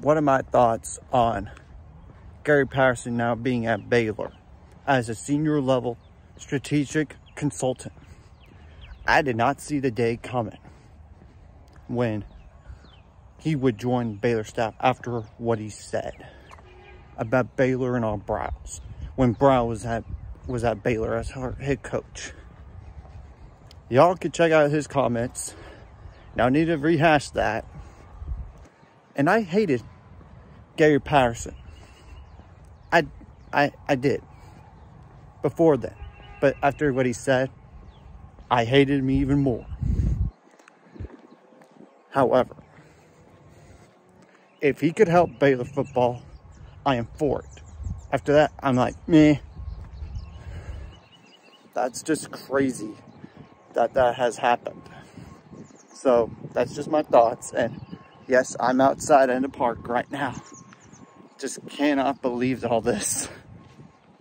what are my thoughts on Gary Patterson now being at Baylor as a senior level strategic consultant? I did not see the day coming when he would join Baylor staff after what he said about Baylor and all Briles when Briles was at was at Baylor as her head coach. Y'all can check out his comments. Now I need to rehash that. And I hated Gary Patterson. I I I did. Before then. But after what he said, I hated him even more. However, if he could help Baylor football, I am for it. After that, I'm like, meh. That's just crazy that that has happened. So that's just my thoughts. And yes, I'm outside in the park right now. Just cannot believe all this.